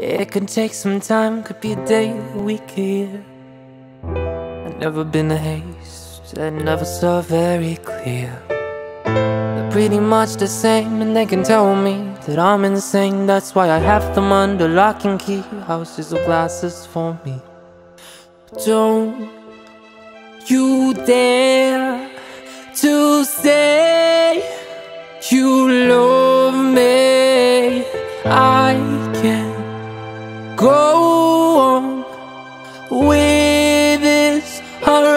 It could take some time, could be a day, a week, a year. I've never been a haste, I never saw very clear. They're pretty much the same, and they can tell me that I'm insane. That's why I have them under lock and key, houses of glasses for me. Don't you dare to say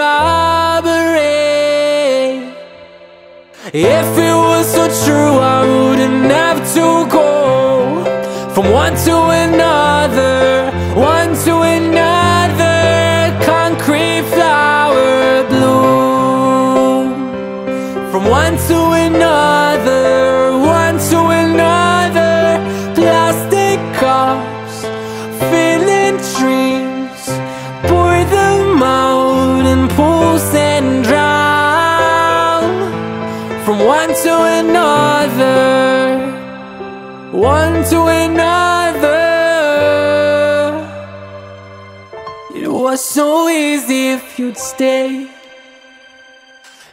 robbery. If it was so true, I wouldn't have to go from one to another, one to another. Concrete flower bloom from one to to another, one to another. It was so easy if you'd stay.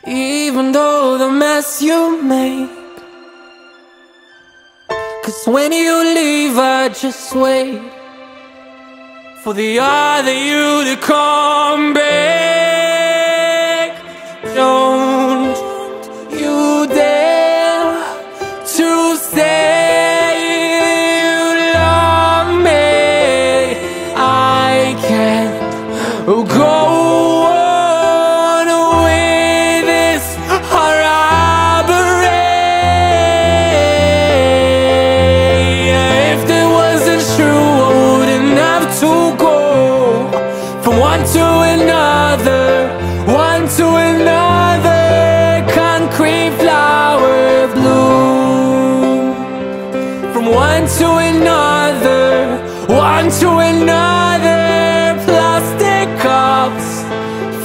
Even though the mess you make Cause when you leave I just wait For the other you to come back one to another, one to another. Concrete flower bloom from one to another, one to another. Plastic cups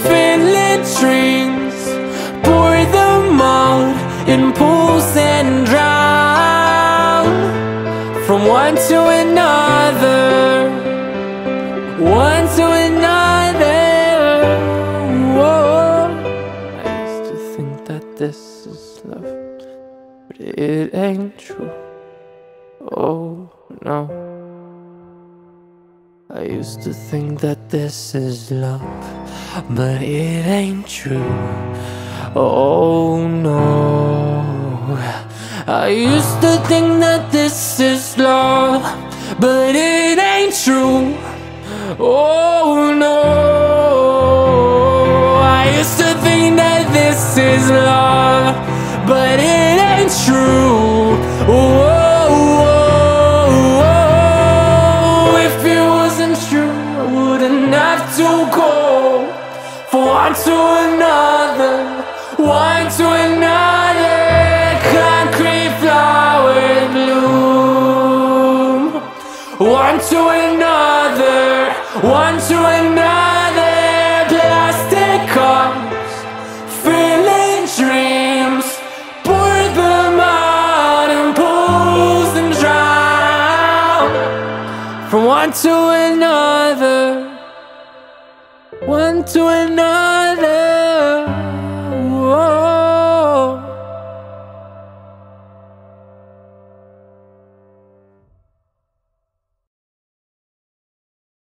filling drinks, pour them out in pools that this is love, but it ain't true. Oh no. I used to think that this is love, but it ain't true. Oh no. I used to think that this is love, but it ain't true. Oh it ain't true. Oh, if it wasn't true, I wouldn't have to go from one to another, one to another. Concrete flower bloom, one to another, one to another. One to another, one to another.